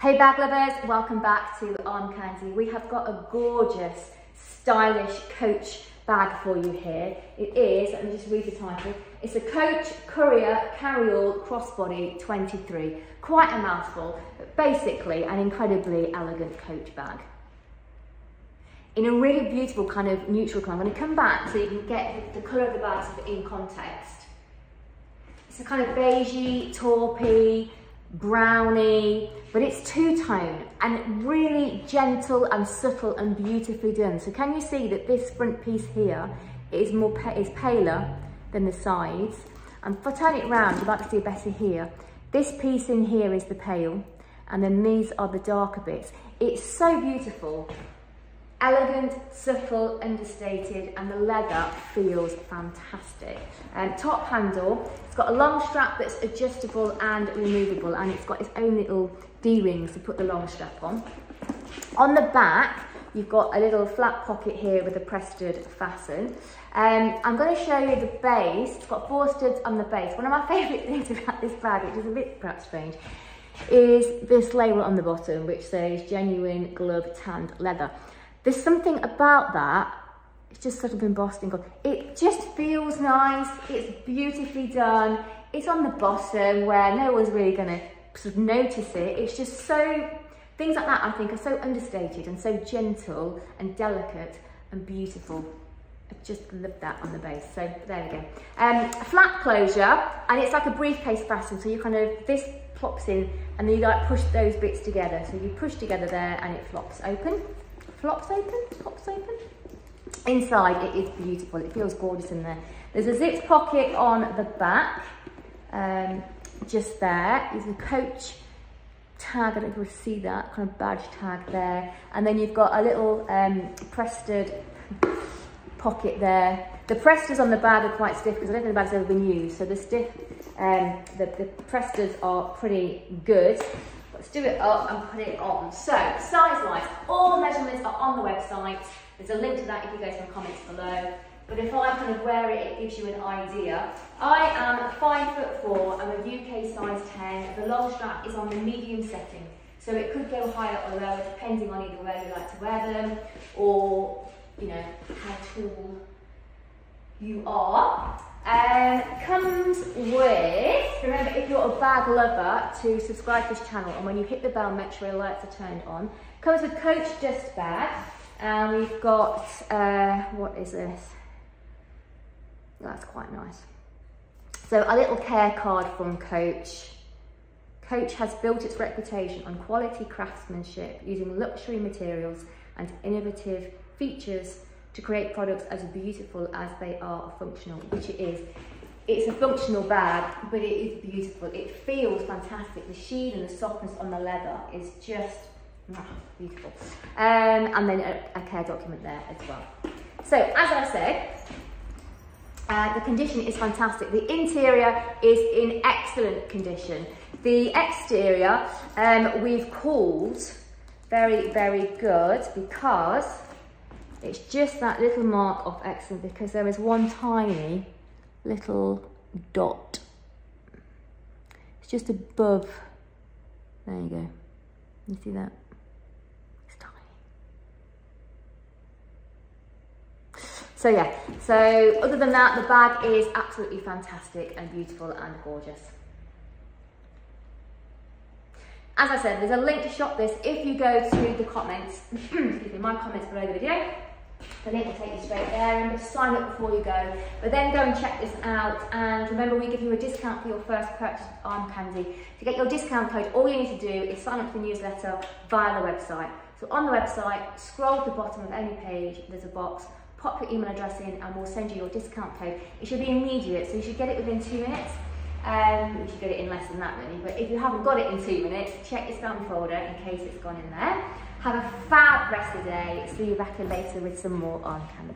Hey bag lovers, welcome back to Arm Candy. We have got a gorgeous, stylish Coach bag for you here. It is, let me just read the title, it's a Coach Courier Carryall Crossbody 23. Quite a mouthful, but basically an incredibly elegant Coach bag. In a really beautiful kind of neutral colour. I'm going to come back so you can get the, the colour of the bag in context. It's a kind of beigey, taupey, browny, but it's two-tone and really gentle and subtle and beautifully done. So can you see that this front piece here is more is paler than the sides? And if I turn it round, you'd like to see better here. This piece in here is the pale, and then these are the darker bits. It's so beautiful. Elegant, subtle, understated, and the leather feels fantastic. Um, top handle, it's got a long strap that's adjustable and removable, and it's got its own little D-rings to put the long strap on. On the back, you've got a little flat pocket here with a press stud fasten. Um, I'm going to show you the base. It's got four studs on the base. One of my favourite things about this bag, which is a bit perhaps strange, is this label on the bottom, which says genuine glove tanned leather. There's something about that, it's just sort of embossed in gold. It just feels nice, it's beautifully done. It's on the bottom where no one's really gonna sort of notice it. It's just so, things like that I think are so understated and so gentle and delicate and beautiful. I just love that on the base. So there we go. Um, flat closure, and it's like a briefcase fasten. So you kind of, this plops in and then you like push those bits together. So you push together there and it flops open flops open, tops open. Inside it is beautiful, it feels gorgeous in there. There's a zip pocket on the back, um, just there. There's a coach tag, I don't know if you see that, kind of badge tag there. And then you've got a little um, press stud pocket there. The press studs on the bag are quite stiff because I don't think the bag's ever been used. So the stiff, um, the, the press studs are pretty good. Do it up and put it on. So, size-wise, all the measurements are on the website. There's a link to that if you go to the comments below. But if I kind of wear it, it gives you an idea. I am five foot four, I'm a UK size 10. The long strap is on the medium setting. So it could go higher or lower depending on either where you like to wear them or, you know, how tall you are. Um, comes with, remember if you're a bag lover, to subscribe to this channel and when you hit the bell make sure are turned on. Comes with Coach dust bag and we've got, uh, what is this? That's quite nice. So a little care card from Coach. Coach has built its reputation on quality craftsmanship using luxury materials and innovative features to create products as beautiful as they are functional, which it is. It's a functional bag, but it is beautiful. It feels fantastic. The sheen and the softness on the leather is just beautiful. Um, and then a, a, care document there as well. So, as I said, uh, the condition is fantastic. The interior is in excellent condition. The exterior um, we've called very, very good because it's just that little mark of excellent because there is one tiny little dot. It's just above. There you go. You see that? It's tiny. So yeah, so other than that, the bag is absolutely fantastic and beautiful and gorgeous. As I said, there's a link to shop this if you go to the comments, excuse me, my comments below the video. The link will take you straight there. Remember to sign up before you go. But then go and check this out. And remember, we give you a discount for your first purchase Arm Candy. To get your discount code, all you need to do is sign up for the newsletter via the website. So on the website, scroll to the bottom of any page, there's a box, pop your email address in and we'll send you your discount code. It should be immediate, so you should get it within two minutes. Um, you should get it in less than that really, but if you haven't got it in two minutes, check your spam folder in case it's gone in there. Have a fab rest of the day. See you back in later with some more Arm Candy.